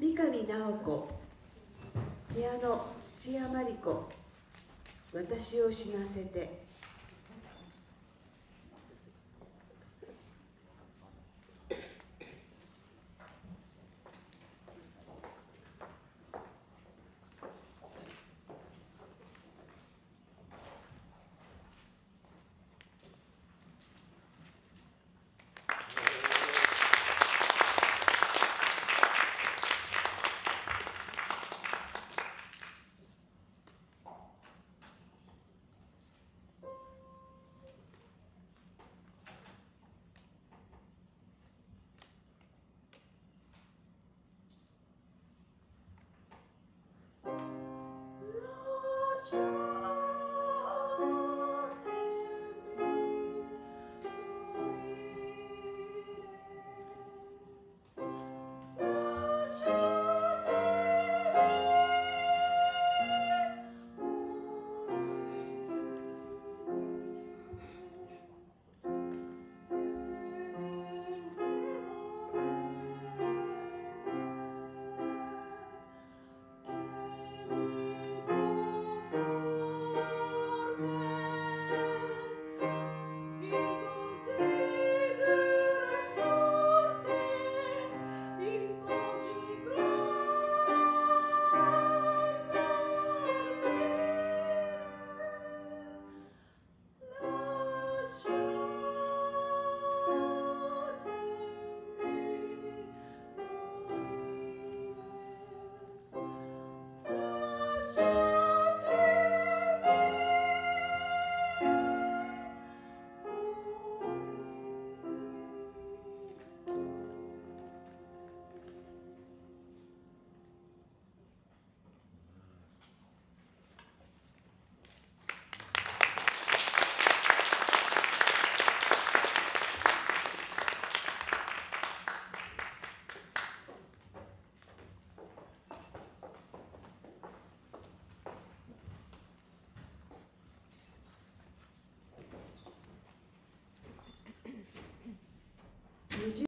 三上直子ピアノ土屋真理子私を死なせて。